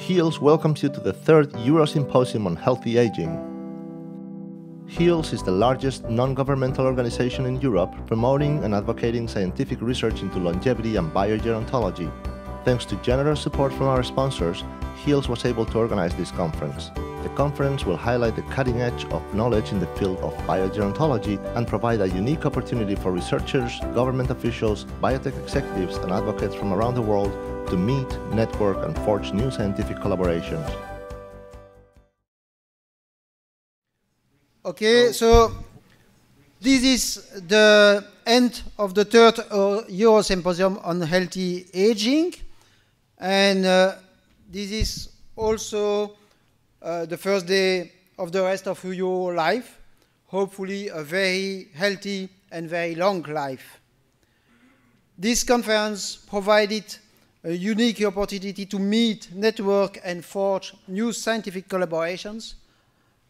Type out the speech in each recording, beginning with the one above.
HEALES welcomes you to the third Euro Symposium on Healthy Aging. HEALES is the largest non governmental organization in Europe promoting and advocating scientific research into longevity and biogerontology. Thanks to generous support from our sponsors, HEALES was able to organize this conference. The conference will highlight the cutting edge of knowledge in the field of biogerontology and provide a unique opportunity for researchers, government officials, biotech executives, and advocates from around the world to meet, network, and forge new scientific collaborations. Okay, so this is the end of the third uh, Euro Symposium on Healthy Aging. And uh, this is also uh, the first day of the rest of your life. Hopefully, a very healthy and very long life. This conference provided a unique opportunity to meet, network, and forge new scientific collaborations.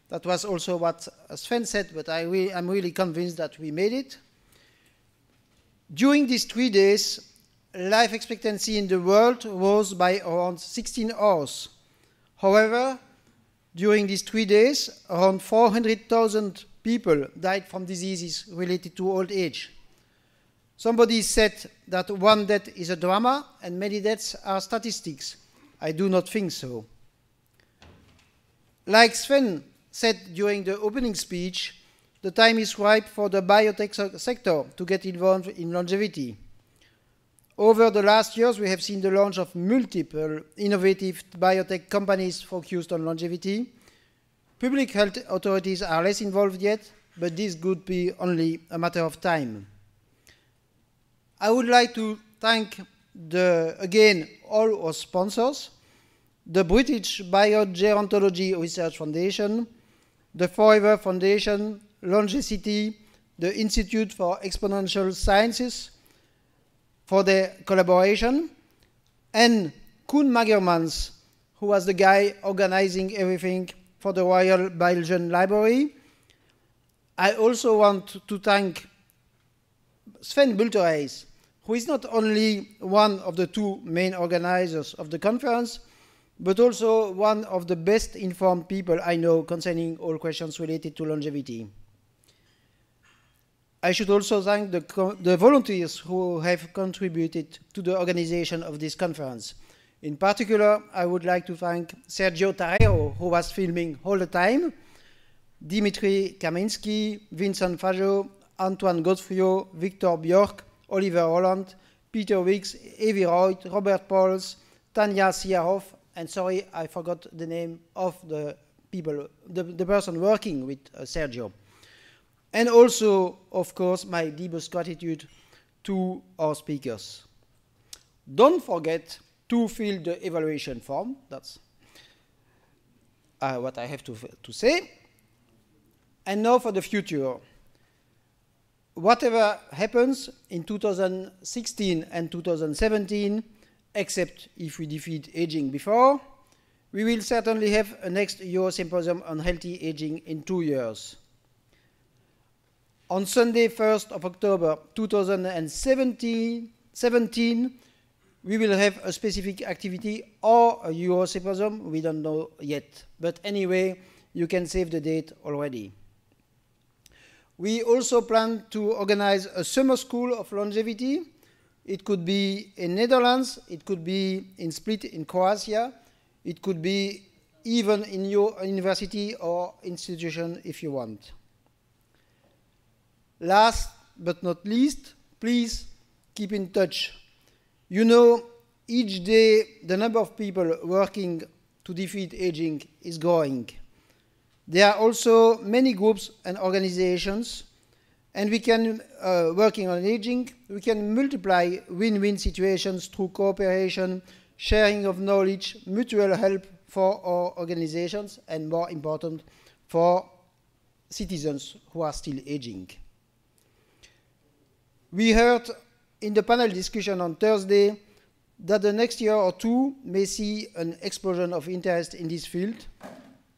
That was also what Sven said, but I am really convinced that we made it. During these three days, life expectancy in the world rose by around 16 hours. However, during these three days, around 400,000 people died from diseases related to old age. Somebody said that one death is a drama and many deaths are statistics. I do not think so. Like Sven said during the opening speech, the time is ripe for the biotech sector to get involved in longevity. Over the last years, we have seen the launch of multiple innovative biotech companies focused on longevity. Public health authorities are less involved yet, but this could be only a matter of time. I would like to thank the, again all our sponsors, the British Biogerontology Research Foundation, the Forever Foundation, Longecity, the Institute for Exponential Sciences for their collaboration, and Koen Magermans, who was the guy organizing everything for the Royal Belgian Library. I also want to thank Sven Bulterijs, who is not only one of the two main organizers of the conference, but also one of the best informed people I know concerning all questions related to longevity. I should also thank the, the, volunteers who have contributed to the organization of this conference. In particular, I would like to thank Sergio Tarrero, who was filming all the time, Dimitri Kaminsky, Vincent Fajo, Antoine Godfriot, Victor Bjork, Oliver Holland, Peter Wicks, Avi Reut, Robert Pauls, Tanya Siarov, and sorry, I forgot the name of the people, the, the person working with uh, Sergio. And also, of course, my deepest gratitude to our speakers. Don't forget to fill the evaluation form. That's uh, what I have to, to say. And now for the future whatever happens in 2016 and 2017, except if we defeat aging before, we will certainly have a next Euro Symposium on healthy aging in two years. On Sunday, 1st of October 2017, 17, we will have a specific activity or a Euro Symposium, we don't know yet. But anyway, you can save the date already. We also plan to organize a summer school of longevity. It could be in Netherlands, it could be in Split in Croatia, it could be even in your university or institution if you want. Last but not least, please keep in touch. You know, each day the number of people working to defeat aging is growing. There are also many groups and organizations, and we can, uh, working on aging, we can multiply win-win situations through cooperation, sharing of knowledge, mutual help for our organizations, and more important, for citizens who are still aging. We heard in the panel discussion on Thursday that the next year or two may see an explosion of interest in this field.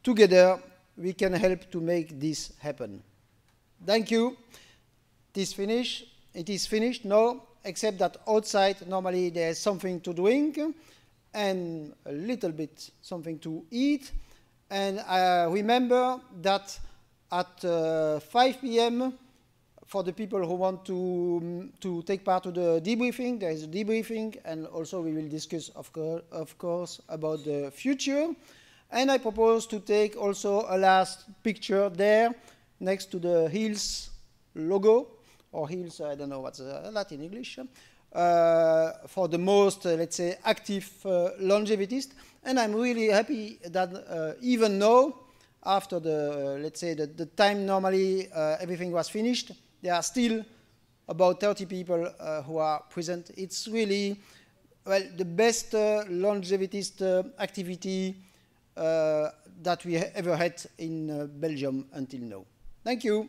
Together, we can help to make this happen. Thank you. It is finished. It is finished now, except that outside normally there is something to drink, and a little bit something to eat. And I remember that at uh, 5 p.m., for the people who want to, to take part to the debriefing, there is a debriefing, and also we will discuss, of, co of course, about the future. And I propose to take also a last picture there next to the Hills logo, or Hills, I don't know what's uh, that in English, uh, for the most, uh, let's say, active uh. And I'm really happy that uh, even now, after the, let's say, the, the time normally uh, everything was finished, there are still about 30 people who are present. It's really, well, the best longevitist activity uh, that we ever had in uh, Belgium until now. Thank you.